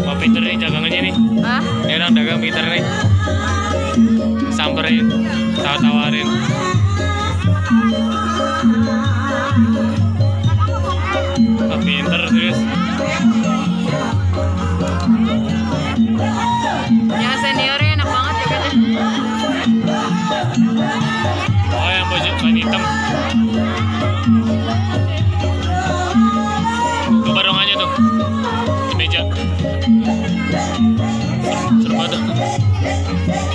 Wah pinter nih dagangannya nih. Hah? Ini orang dagang pinter nih. Samperin, tawa-tawarin.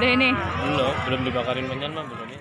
udah ini. Belum belum dibakarin menyan mah belum ini.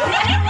Yeah.